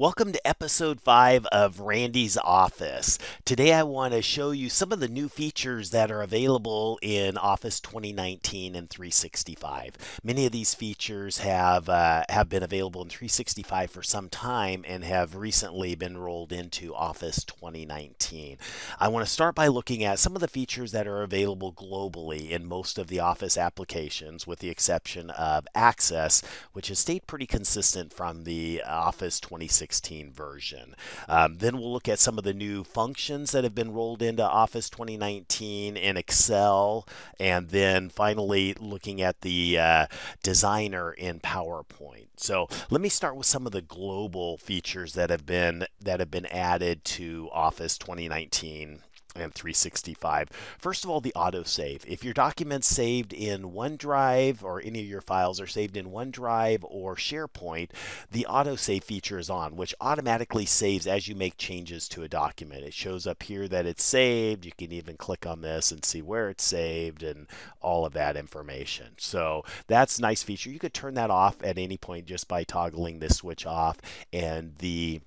Welcome to episode 5 of Randy's Office. Today I want to show you some of the new features that are available in Office 2019 and 365. Many of these features have uh, have been available in 365 for some time and have recently been rolled into Office 2019. I want to start by looking at some of the features that are available globally in most of the Office applications with the exception of Access, which has stayed pretty consistent from the Office 2016 2016 version. Um, then we'll look at some of the new functions that have been rolled into Office 2019 in Excel, and then finally looking at the uh, designer in PowerPoint. So let me start with some of the global features that have been that have been added to Office 2019 and 365. First of all, the autosave. If your document's saved in OneDrive or any of your files are saved in OneDrive or SharePoint, the autosave feature is on, which automatically saves as you make changes to a document. It shows up here that it's saved. You can even click on this and see where it's saved and all of that information. So that's a nice feature. You could turn that off at any point just by toggling this switch off and the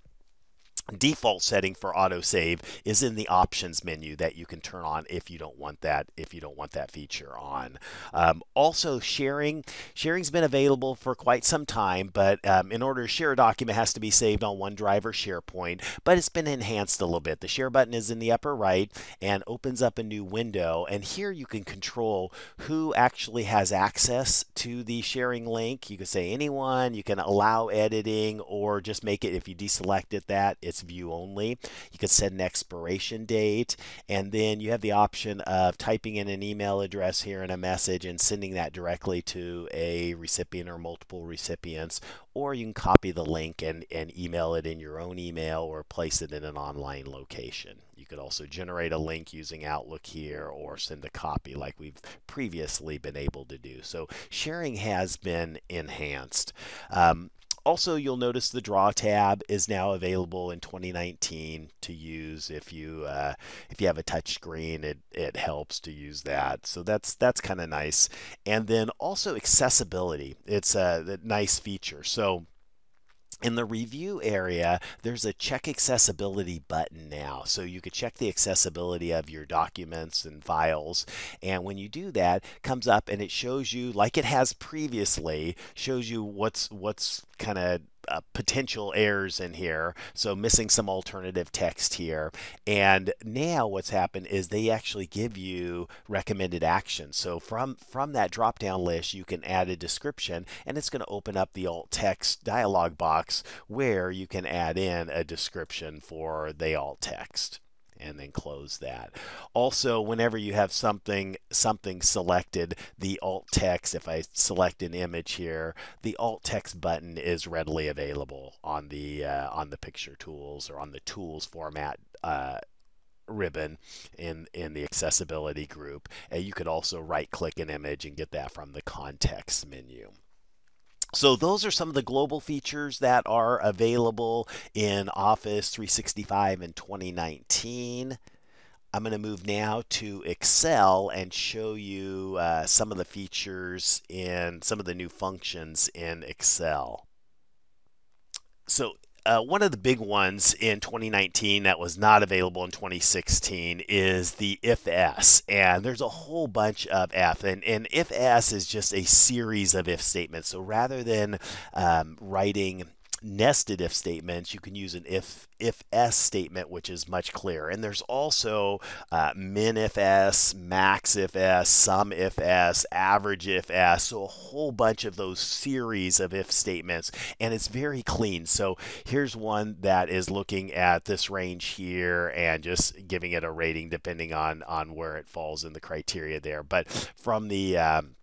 default setting for autosave is in the options menu that you can turn on if you don't want that if you don't want that feature on. Um, also sharing sharing's been available for quite some time but um, in order to share a document has to be saved on OneDrive or SharePoint but it's been enhanced a little bit. The share button is in the upper right and opens up a new window and here you can control who actually has access to the sharing link. You can say anyone you can allow editing or just make it if you deselect it that it's view only. You can set an expiration date, and then you have the option of typing in an email address here in a message and sending that directly to a recipient or multiple recipients, or you can copy the link and, and email it in your own email or place it in an online location. You could also generate a link using Outlook here or send a copy like we've previously been able to do. So sharing has been enhanced. Um, also, you'll notice the Draw tab is now available in 2019 to use if you uh, if you have a touch screen. It it helps to use that, so that's that's kind of nice. And then also accessibility. It's a, a nice feature. So in the review area, there's a check accessibility button now. So you could check the accessibility of your documents and files. And when you do that, comes up and it shows you, like it has previously, shows you what's what's kind of uh, potential errors in here. So missing some alternative text here. And now what's happened is they actually give you recommended actions. So from, from that drop down list, you can add a description and it's going to open up the alt text dialog box where you can add in a description for the alt text and then close that. Also, whenever you have something something selected, the alt text, if I select an image here, the alt text button is readily available on the uh, on the picture tools or on the tools format uh, ribbon in in the accessibility group. And you could also right click an image and get that from the context menu. So those are some of the global features that are available in Office 365 in 2019. I'm going to move now to Excel and show you uh, some of the features and some of the new functions in Excel. So uh, one of the big ones in 2019 that was not available in 2016 is the if s. And there's a whole bunch of if. And, and if s is just a series of if statements. So rather than um, writing nested if statements, you can use an if if s statement, which is much clearer. And there's also uh, min if s, max if s, sum if s, average if s. So a whole bunch of those series of if statements, and it's very clean. So here's one that is looking at this range here and just giving it a rating depending on on where it falls in the criteria there. But from the um,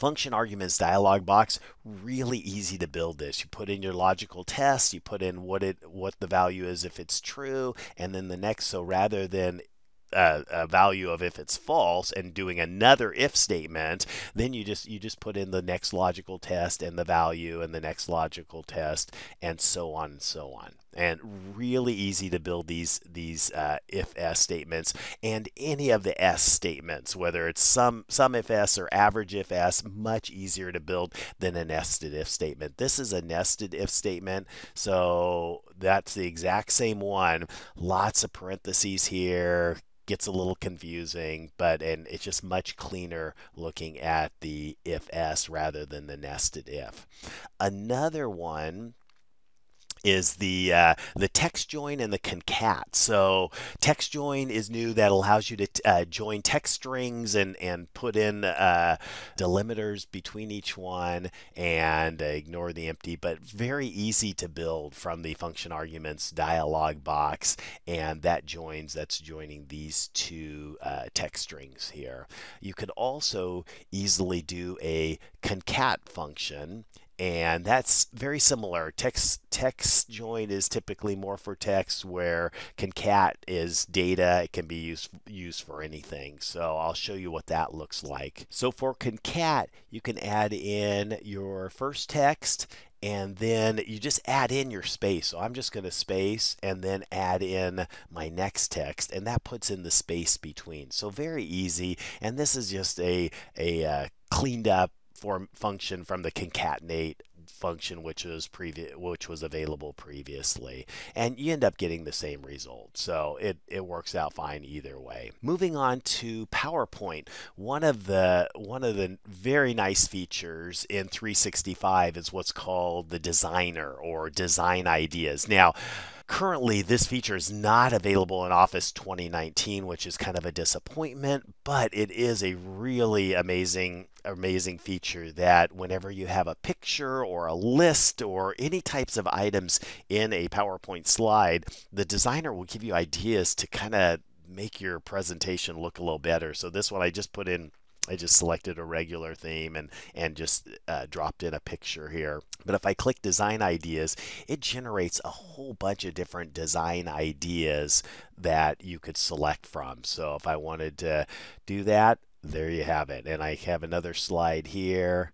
function arguments dialog box really easy to build this. You put in your logical test you put in what it what the value is if it's true and then the next so rather than uh, a value of if it's false and doing another if statement then you just you just put in the next logical test and the value and the next logical test and so on and so on and really easy to build these these uh, if s statements and any of the s statements whether it's sum sum if s or average if s much easier to build than a nested if statement this is a nested if statement so that's the exact same one lots of parentheses here gets a little confusing, but and it's just much cleaner looking at the if s rather than the nested if. Another one is the uh, the text join and the concat. So text join is new that allows you to uh, join text strings and and put in uh, delimiters between each one and ignore the empty, but very easy to build from the function arguments dialog box, and that joins that's joining these two uh, text strings here. You could also easily do a concat function and that's very similar. Text text join is typically more for text, where concat is data. It can be used used for anything. So I'll show you what that looks like. So for concat, you can add in your first text and then you just add in your space. So I'm just going to space and then add in my next text, and that puts in the space between. So very easy, and this is just a a uh, cleaned up form function from the concatenate function which was previous which was available previously. And you end up getting the same result. So it, it works out fine either way. Moving on to PowerPoint. One of the one of the very nice features in 365 is what's called the designer or design ideas. Now Currently, this feature is not available in Office 2019, which is kind of a disappointment, but it is a really amazing, amazing feature that whenever you have a picture or a list or any types of items in a PowerPoint slide, the designer will give you ideas to kind of make your presentation look a little better. So this one I just put in I just selected a regular theme and, and just uh, dropped in a picture here. But if I click design ideas, it generates a whole bunch of different design ideas that you could select from. So if I wanted to do that, there you have it. And I have another slide here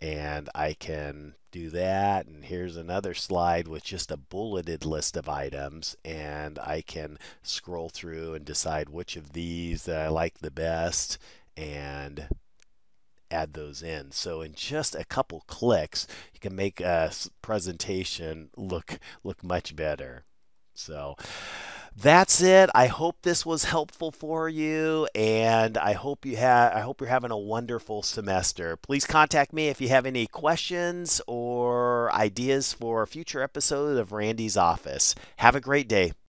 and I can do that and here's another slide with just a bulleted list of items and I can scroll through and decide which of these that I like the best and add those in. So in just a couple clicks, you can make a presentation look look much better. So that's it. I hope this was helpful for you and I hope you have I hope you're having a wonderful semester. Please contact me if you have any questions or ideas for a future episode of Randy's office. Have a great day.